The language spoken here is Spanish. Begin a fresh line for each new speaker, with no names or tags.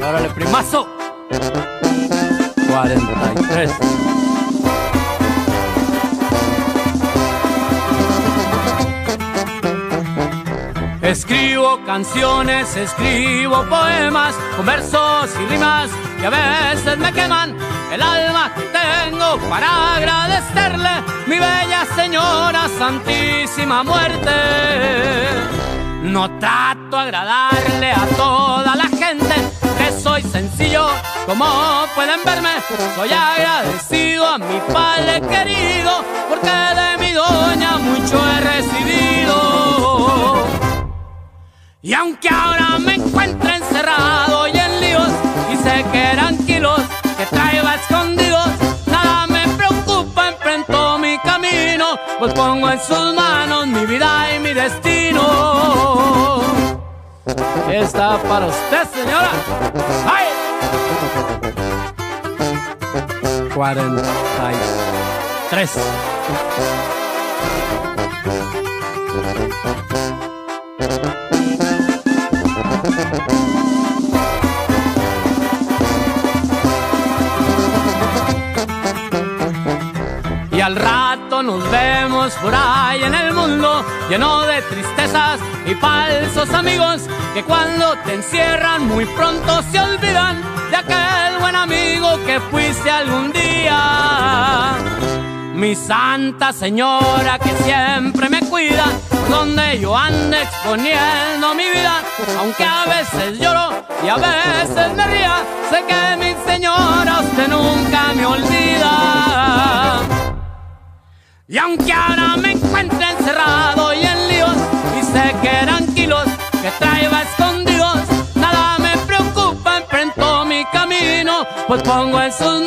Órale, primazo. 43. Escribo canciones, escribo poemas, con versos y rimas que a veces me queman el alma que tengo para agradecerle, mi bella señora Santísima Muerte. No trato agradarle a toda la gente, que soy sencillo, como pueden verme, soy agradecido a mi padre querido, porque de mi doña mucho he recibido. Y aunque ahora pues pongo en sus manos mi vida y mi destino. Está para usted, señora. ¡Ay! 43. Y al rato nos vemos por ahí en el mundo lleno de tristezas y falsos amigos que cuando te encierran muy pronto se olvidan de aquel buen amigo que fuiste algún día. Mi santa señora que siempre me cuida, donde yo ando exponiendo mi vida, aunque a veces lloro y a veces me ría, sé que mi señora usted nunca me olvida. Y aunque ahora me encuentre encerrado y en líos, y sé que eran kilos que traigo escondidos, nada me preocupa, enfrento mi camino, pues pongo en sus